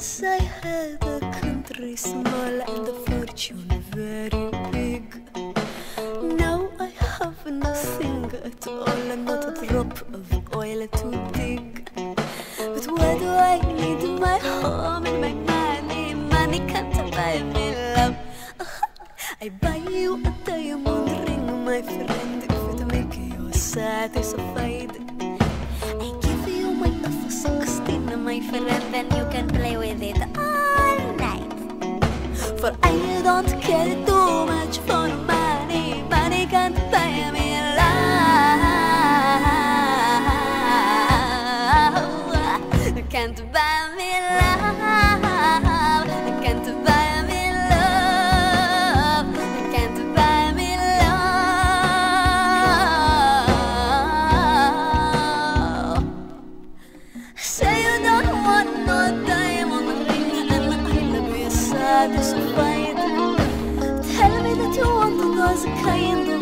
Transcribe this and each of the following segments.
Once I had a country small and a fortune very big. Now I have nothing at all and not a drop of oil to dig. But why do I need my home and my money? Money can't buy me love. I buy you a diamond ring, my friend, if it make you satisfied. F-16, then you can play with it all night. For I don't care too much satisfied. Tell me that you want those kind of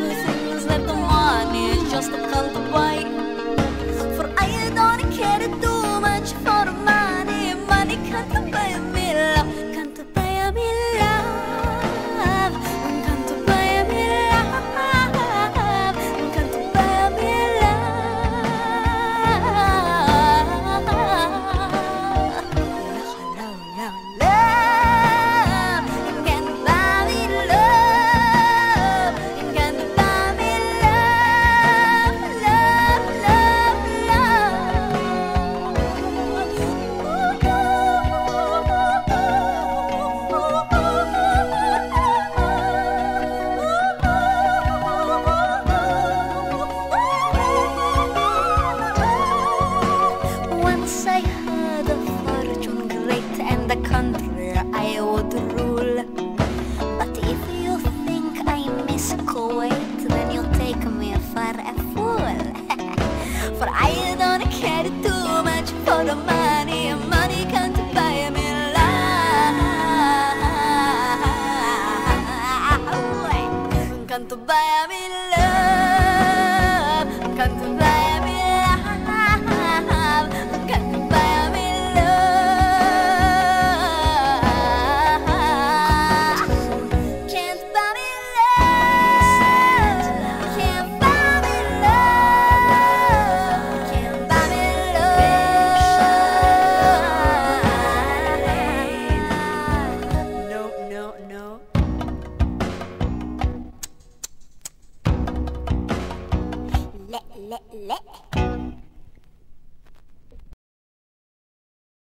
for I don't care too much for the money. Money can't buy me love. Can't buy me love. Can't buy Le, le, le.